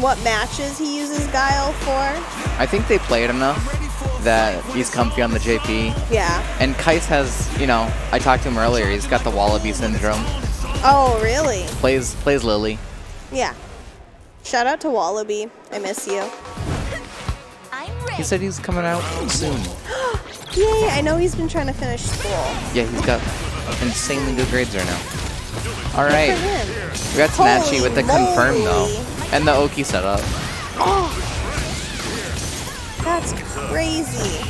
what matches he uses Guile for. I think they played enough that he's comfy on the JP. Yeah. And Kycse has, you know, I talked to him earlier. He's got the Wallaby syndrome. Oh, really? Plays plays Lily. Yeah. Shout out to Wallaby. I miss you. He said he's coming out soon. Yay, I know he's been trying to finish school. Yeah, he's got insanely good grades right now. All right, Good for him. we got Tnatchie with the confirm though, moly. And the Oki setup. Oh, that's crazy.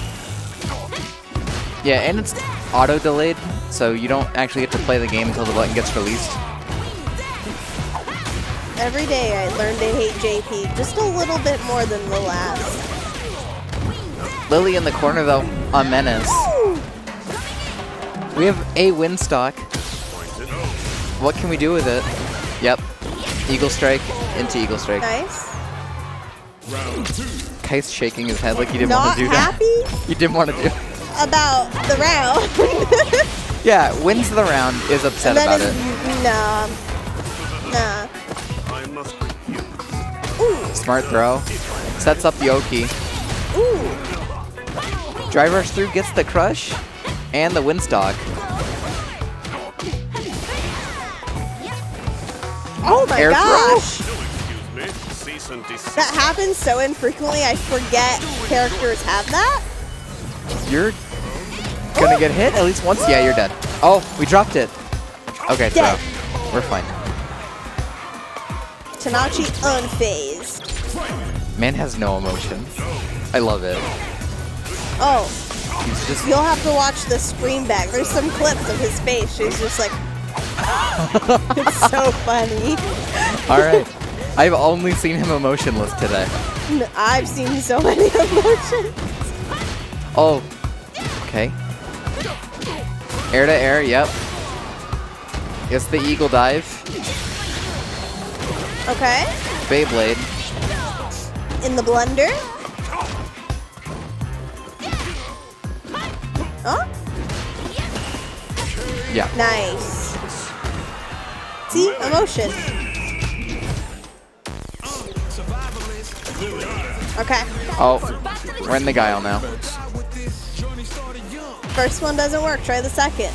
Yeah, and it's auto delayed, so you don't actually get to play the game until the button gets released. Every day I learn to hate JP just a little bit more than the last. Lily in the corner though, a menace. Woo! We have a wind stock. What can we do with it? Yep, Eagle Strike into Eagle Strike. Nice. Kai's shaking his head like he didn't want to do happy that. He didn't want to do. about the round. Yeah, wins the round is upset about is, it. Nah. Nah. Ooh. Smart throw. Sets up Yoki. Ooh. Drive rush through gets the crush and the Windstock. Oh my Air gosh. Desist. That happens so infrequently, I forget characters have that. You're gonna get hit at least once. Yeah, you're dead. Oh, we dropped it. Okay, Dead. throw. We're fine. Tnatchie unfazed. Man has no emotion. I love it. Oh, He's just you'll have to watch the screen back. There's some clips of his face. She's just like, it's so funny. all right. I've only seen him emotionless today. I've seen so many emotions. Oh, okay. Air to air. Yep. It's the eagle dive. Okay, Beyblade. in the blender. Oh, Yeah. nice. See, emotion. Okay, Oh, we're in the guile now. first one doesn't work. Try the second.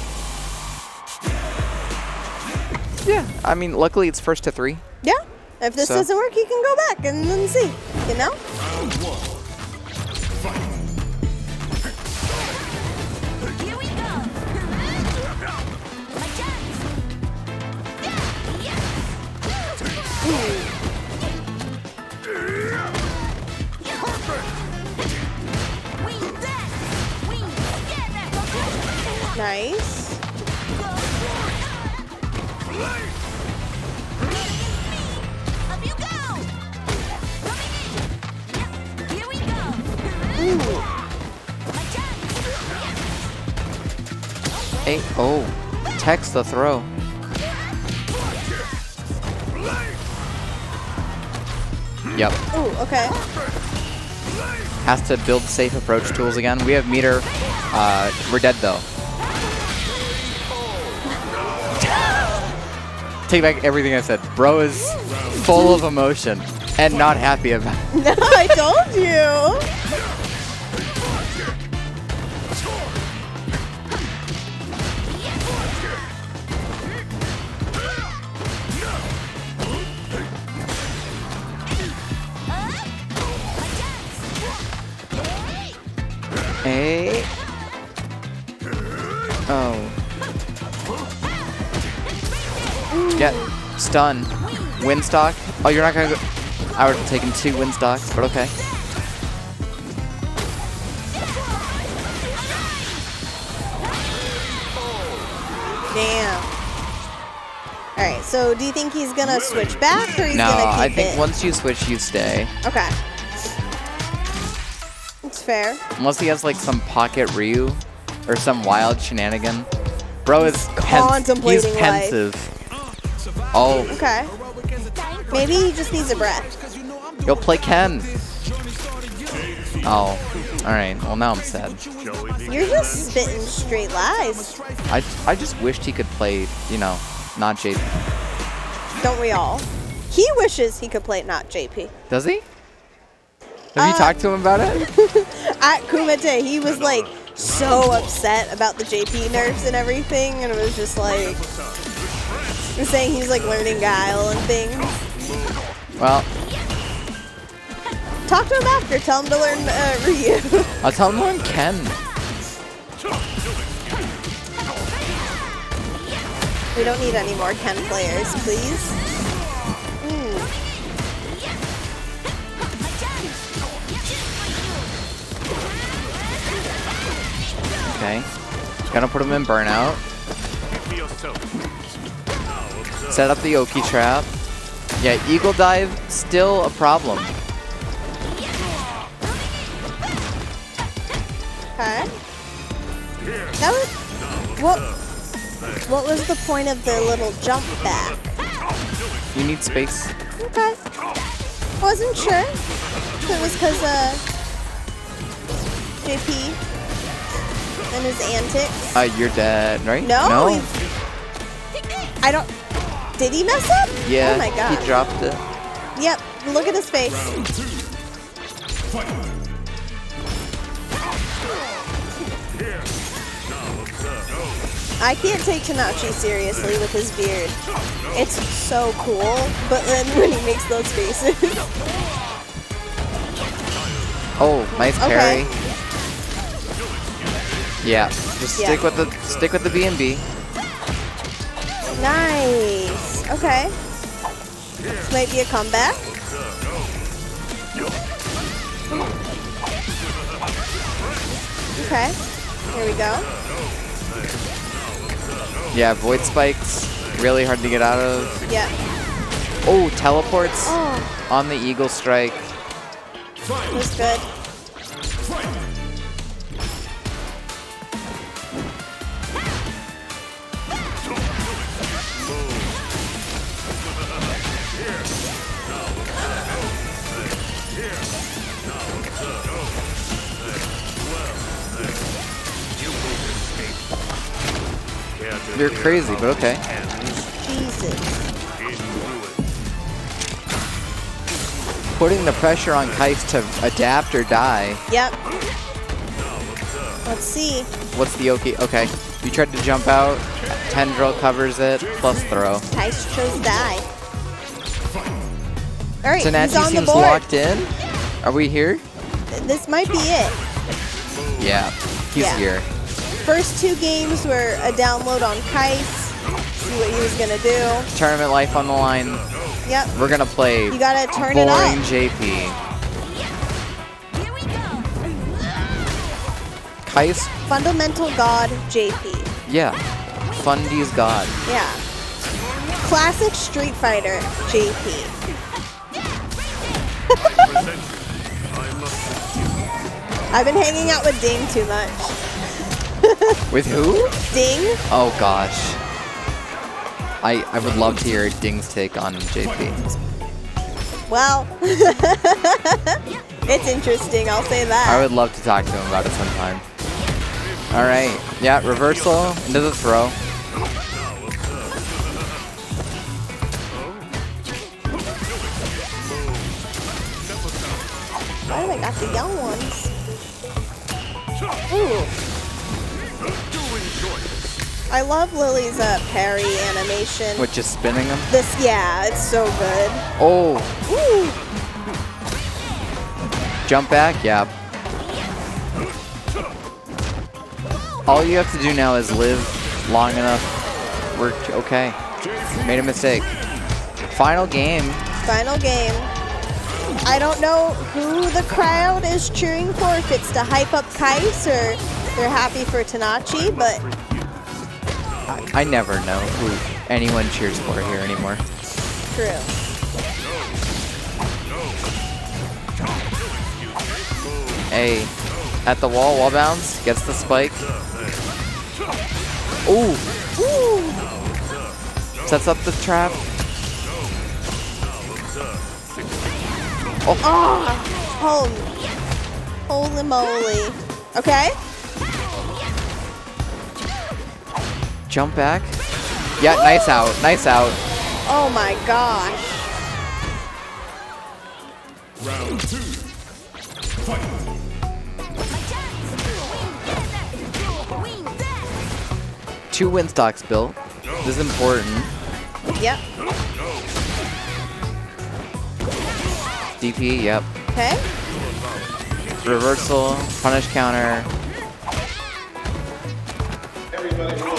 Yeah. I mean, luckily it's first to three. Yeah. If this So- doesn't work, you can go back and then see. You know? Here Nice. Up you go. Coming in. Here we go. Ooh. Hey, oh, techs the throw. Yep, Ooh, okay. has to build safe approach tools again. We have meter. Uh, we're dead though. Take back everything I said. Bro is full of emotion and not happy about. No, I told you. Stun. Windstock. Oh, you're not gonna go. I would have taken two windstocks, but okay. Damn. All right. So, do you think he's gonna switch back, or he's No, gonna keep I think it? once you switch, you stay. Okay. It's fair. Unless he has like some pocket Ryu or some wild shenanigan. Bro is contemplating he's life. Oh, Okay. Maybe he just needs a breath. you'll play Ken. Oh, all right. Well, now I'm sad. You're just spitting straight lies. I I just wished he could play, you know, not JP. Don't we all? He wishes he could play not JP. Does he? Have you Uh, talked to him about it? At Kumite, he was like so upset about the JP nerfs and everything, and it was just like was saying he's like learning guile and things. Well, Talk to him after. Tell him to learn uh, Ryu. I'll tell him to learn Ken. we don't need any more Ken players, please. Hmm. Okay. Gonna put him in burnout. Set up the Oki trap. Yeah, Eagle Dive, still a problem. Okay. That was what. What was the point of the little jump back? You need space. Okay. Wasn't sure if it was because uh JP and his antics. Uh, you're dead, right? No, No? I don't. Did he mess up? Yeah, Oh my god. he dropped it. Yep. Look at his face. I can't take Tnatchie seriously with his beard. It's so cool, but then when he makes those faces, Oh, nice Okay. carry. Yeah, just Yeah. stick with the stick with the B and B. nice. Okay. This might be a comeback. Okay. Here we go. Yeah, void spikes, really hard to get out of. Yeah. Oh, teleports Oh, on the eagle strike. was good. You're crazy, but okay. Jesus. Putting the pressure on Kycse to adapt or die. Yep. Let's see. What's the Oki? Okay, you tried to jump out. Tendril covers it, plus throw. Tice chose die. All right, on the seems board. locked in. Are we here? This might be it. Yeah, he's Yeah. here. First two games were a download on Kycse. See what he was gonna do. Tournament life on the line. Yep. We're gonna play You gotta turn it boring up. JP. Here. Kycse, Fundamental God JP. yeah. Fundy's god. Yeah. Classic Street Fighter JP. I must I've been hanging out with Ding too much. With who? Ding? Oh gosh. I I would love to hear Ding's take on JP. Well, it's interesting. I'll say that. I would love to talk to him about it sometime. All right. Yeah, reversal into the throw. Why do I got the young ones? Ooh. I love Lily's uh, parry animation. With just spinning him. This, yeah, it's so good. Oh, Ooh. jump back. Yeah. All you have to do now is live long enough. We're okay. Made a mistake. Final game. Final game. I don't know who the crowd is cheering for, if it's to hype up Kycse or they're happy for Tnatchie, but I, I never know who anyone cheers for here anymore. true. A at the wall, wall bounce, gets the spike. Ooh, Ooh. sets up the trap. Oh! Ah! Holy, holy moly. Okay. Jump back. Yeah, nice out, nice out. Oh my gosh. Round two. Fight. My chance. Win that. Win that. Two wind stocks built. This is important. Yep. DP, yep. Okay. Reversal, punish counter. Ooh.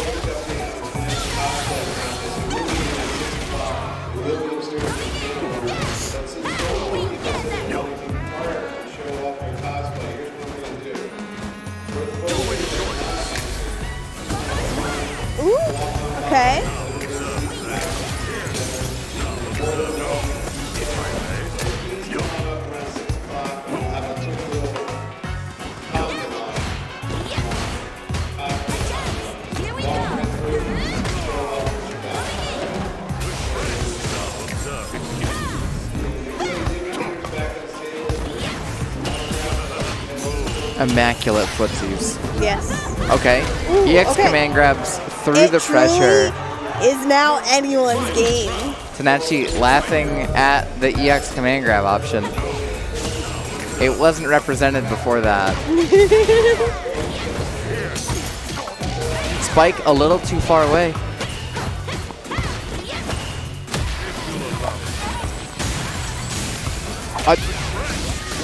Okay. Immaculate footsies. Yes. Okay. Ooh, EX okay. command grabs through It the pressure. Is now anyone's game. Tnatchie laughing at the EX command grab option. It wasn't represented before that. Spike a little too far away. Uh,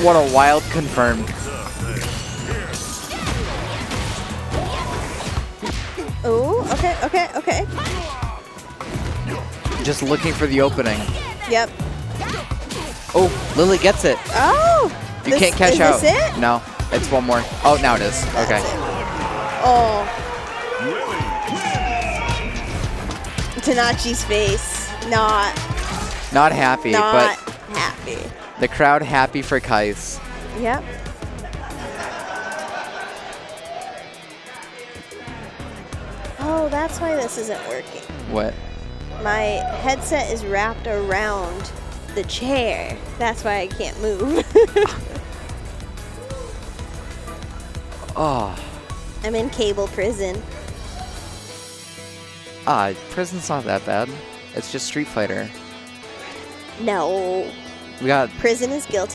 what a wild confirmed. Okay. Okay. Just looking for the opening. Yep. Oh, Lily gets it. Oh. You this- can't catch is out. It? No, it's one more. Oh, now it is. That's Okay. it. Oh. Tnatchie's face. Not. Not happy, Not but happy. the crowd happy for Kycse. Yep. Oh, that's why this isn't working. What? My headset is wrapped around the chair. That's why I can't move. Oh, I'm in cable prison. ah, prison's not that bad. It's just Street Fighter. No. We got Prison is guilty.